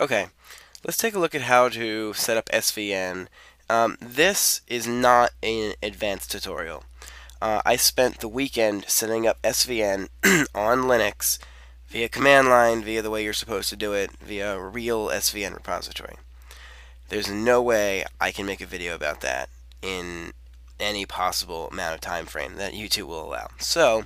Okay, let's take a look at how to set up SVN. Um, this is not an advanced tutorial. Uh, I spent the weekend setting up SVN on Linux via command line, via the way you're supposed to do it, via a real SVN repository. There's no way I can make a video about that in any possible amount of time frame that YouTube will allow. So,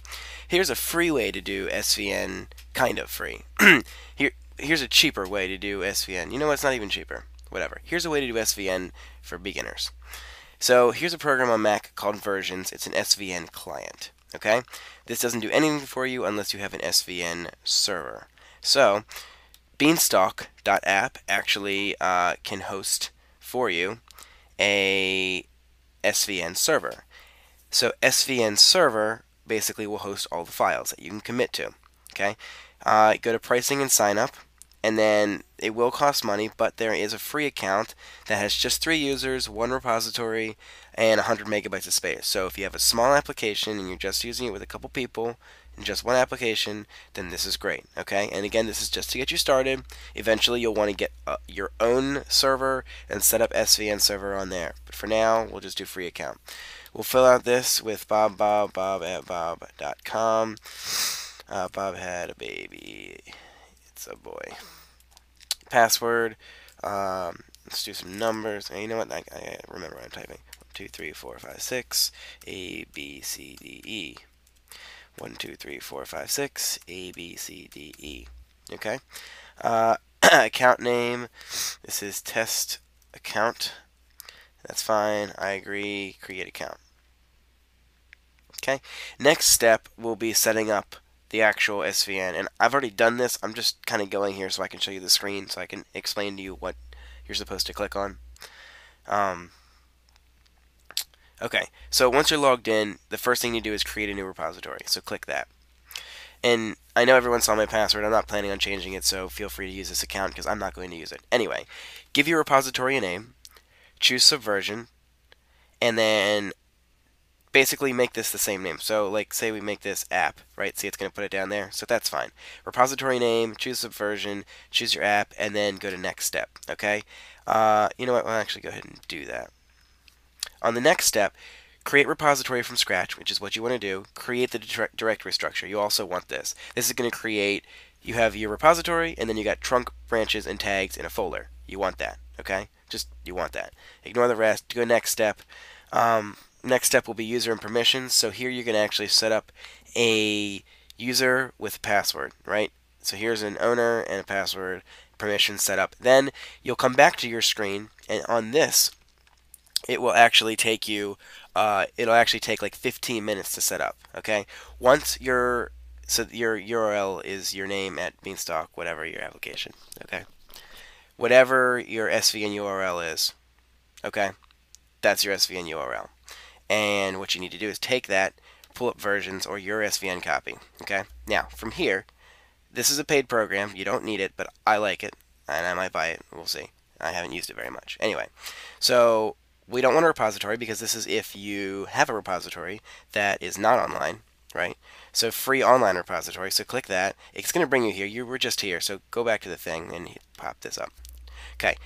here's a free way to do SVN, kind of free. Here, here's a cheaper way to do SVN. You know what? It's not even cheaper. Whatever. Here's a way to do SVN for beginners. So here's a program on Mac called Versions. It's an SVN client. Okay? This doesn't do anything for you unless you have an SVN server. So Beanstalk.app actually uh, can host for you a SVN server. So SVN server basically will host all the files that you can commit to. Okay? uh, go to pricing and sign up and then it will cost money but there is a free account that has just three users one repository and 100 megabytes of space. So if you have a small application and you're just using it with a couple people in just one application then this is great okay? And again this is just to get you started. Eventually you'll want to get uh, your own server and set up svn server on there. But for now we'll just do free account. We'll fill out this with bob bob bob at bob.com uh, Bob had a baby. It's a boy. Password. Um, let's do some numbers. And you know what? I, I remember what I'm typing. 1, 2, 3, 4, 5, 6. A, B, C, D, E. 1, 2, 3, 4, 5, 6. A, B, C, D, E. Okay. Uh, account name. This is test account. That's fine. I agree. Create account. Okay. Next step will be setting up the actual SVN. And I've already done this. I'm just kind of going here so I can show you the screen so I can explain to you what you're supposed to click on. Um, okay, so once you're logged in, the first thing you do is create a new repository. So click that. And I know everyone saw my password. I'm not planning on changing it, so feel free to use this account because I'm not going to use it. Anyway, give your repository a name, choose Subversion, and then basically make this the same name. So like say we make this app, right? See it's going to put it down there. So that's fine. Repository name, choose subversion, choose your app, and then go to next step. Okay? Uh, you know what? I'll actually go ahead and do that. On the next step, create repository from scratch, which is what you want to do. Create the directory structure. You also want this. This is going to create, you have your repository, and then you got trunk, branches, and tags in a folder. You want that, okay? Just, you want that. Ignore the rest. Go next step. Um, next step will be user and permissions. So here you can actually set up a user with password, right? So here's an owner and a password permission set up. Then you'll come back to your screen, and on this, it will actually take you. Uh, it'll actually take like 15 minutes to set up. Okay. Once your so your URL is your name at Beanstalk, whatever your application. Okay. Whatever your SVN URL is. Okay. That's your SVN URL. And what you need to do is take that, pull up versions or your SVN copy. Okay. Now from here, this is a paid program. You don't need it, but I like it, and I might buy it. We'll see. I haven't used it very much. Anyway, so we don't want a repository because this is if you have a repository that is not online, right? So free online repository. So click that. It's going to bring you here. You were just here. So go back to the thing and pop this up. Okay.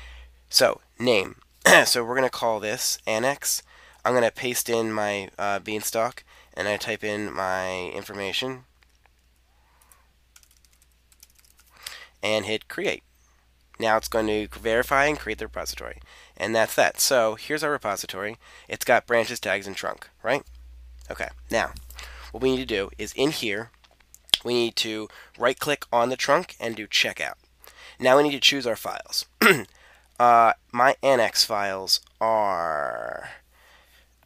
So name. so we're going to call this annex I'm going to paste in my uh, beanstalk and I type in my information and hit create. Now it's going to verify and create the repository. And that's that. So here's our repository. It's got branches, tags, and trunk, right? Okay, now what we need to do is in here, we need to right click on the trunk and do checkout. Now we need to choose our files. uh, my annex files are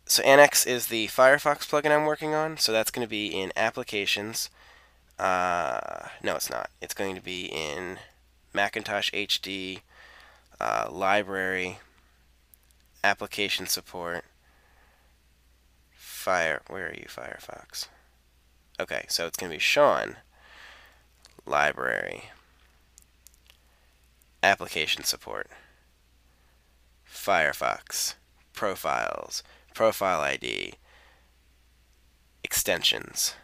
so Annex is the Firefox plugin I'm working on, so that's going to be in Applications. Uh, no, it's not. It's going to be in Macintosh HD, uh, Library, Application Support, Fire. Where are you, Firefox? Okay, so it's going to be Sean, Library, Application Support, Firefox, Profiles, profile ID, extensions.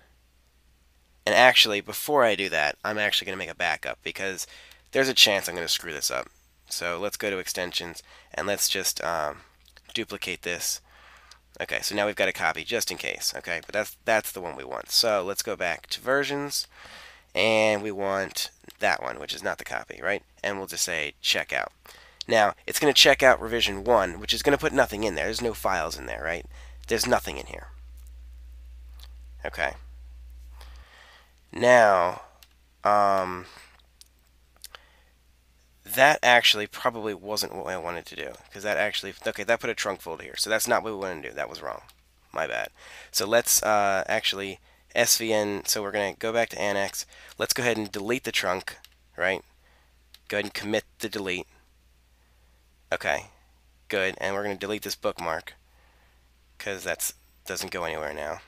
And actually, before I do that, I'm actually going to make a backup because there's a chance I'm going to screw this up. So let's go to extensions and let's just um, duplicate this. Okay, so now we've got a copy just in case. Okay, but that's that's the one we want. So let's go back to versions and we want that one, which is not the copy, right? And we'll just say checkout. Now, it's going to check out revision 1, which is going to put nothing in there. There's no files in there, right? There's nothing in here. Okay. Now, um, that actually probably wasn't what I wanted to do because that actually okay that put a trunk folder here so that's not what we wanted to do that was wrong my bad so let's uh, actually SVN so we're gonna go back to annex let's go ahead and delete the trunk right go ahead and commit the delete okay good and we're gonna delete this bookmark because that doesn't go anywhere now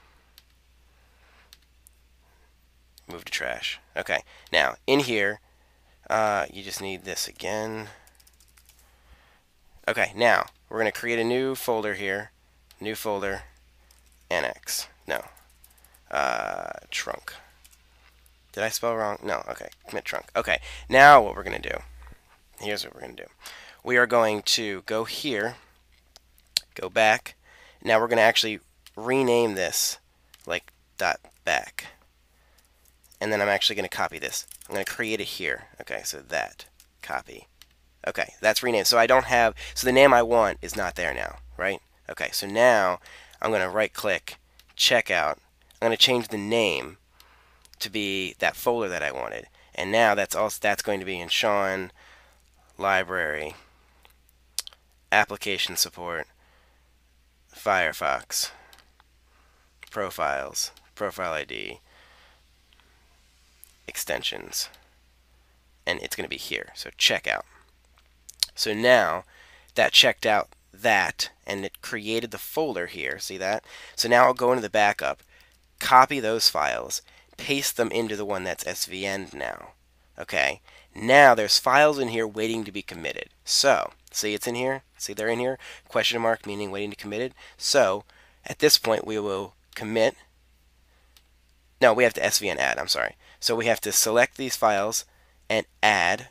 move to trash okay now in here uh, you just need this again. Okay, now we're going to create a new folder here. New folder, annex. No. Uh, trunk. Did I spell wrong? No. Okay, commit trunk. Okay, now what we're going to do. Here's what we're going to do. We are going to go here, go back. Now we're going to actually rename this like dot back and then I'm actually going to copy this. I'm going to create it here. Okay, so that, copy. Okay, that's renamed. So I don't have, so the name I want is not there now, right? Okay, so now I'm going to right click, checkout. I'm going to change the name to be that folder that I wanted. And now that's also that's going to be in Sean library application support Firefox profiles profile ID extensions. And it's going to be here. So checkout. So now that checked out that and it created the folder here. See that? So now I'll go into the backup, copy those files, paste them into the one that's SVN now. Okay. Now there's files in here waiting to be committed. So, see it's in here? See they're in here? Question mark meaning waiting to be committed. So, at this point we will commit no, we have to SVN add, I'm sorry. So we have to select these files and add.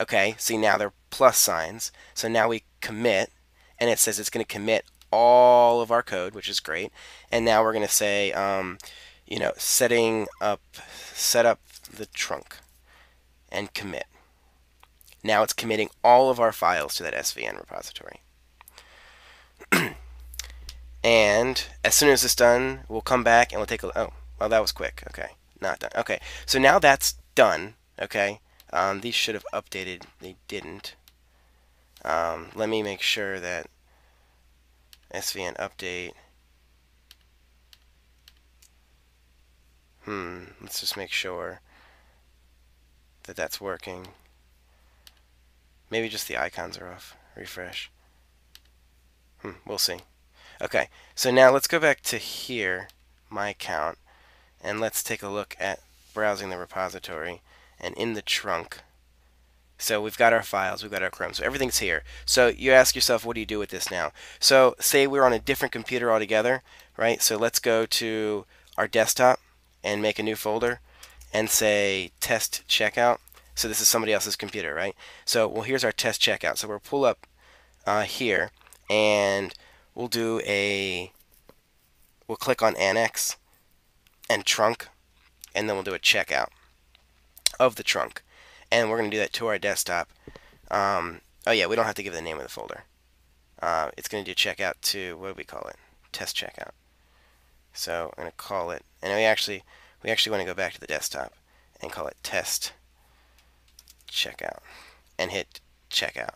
Okay, see now they're plus signs. So now we commit, and it says it's going to commit all of our code, which is great. And now we're going to say, um, you know, setting up, set up the trunk and commit. Now it's committing all of our files to that SVN repository. And as soon as it's done, we'll come back and we'll take a oh, well that was quick. Okay, not done. Okay, so now that's done. Okay, um, these should have updated. They didn't. Um, let me make sure that SVN update. Hmm, let's just make sure that that's working. Maybe just the icons are off. Refresh. Hmm, we'll see. Okay, so now let's go back to here, my account, and let's take a look at browsing the repository and in the trunk. So we've got our files, we've got our Chrome, so everything's here. So you ask yourself, what do you do with this now? So say we're on a different computer altogether, right? So let's go to our desktop and make a new folder and say test checkout. So this is somebody else's computer, right? So well, here's our test checkout. So we'll pull up uh, here and we'll do a, we'll click on Annex and Trunk, and then we'll do a checkout of the trunk. And we're going to do that to our desktop. Um, oh yeah, we don't have to give the name of the folder. Uh, it's going to do checkout to, what do we call it? Test checkout. So I'm going to call it, and we actually, we actually want to go back to the desktop and call it test checkout and hit checkout.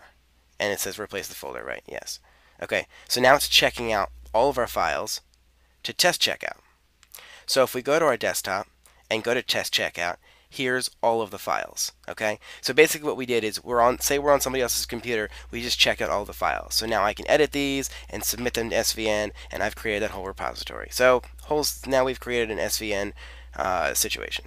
And it says replace the folder, right? Yes. Okay, so now it's checking out all of our files to test checkout. So if we go to our desktop and go to test checkout, here's all of the files. Okay, so basically what we did is we're on, say we're on somebody else's computer, we just check out all the files. So now I can edit these and submit them to SVN, and I've created that whole repository. So now we've created an SVN uh, situation.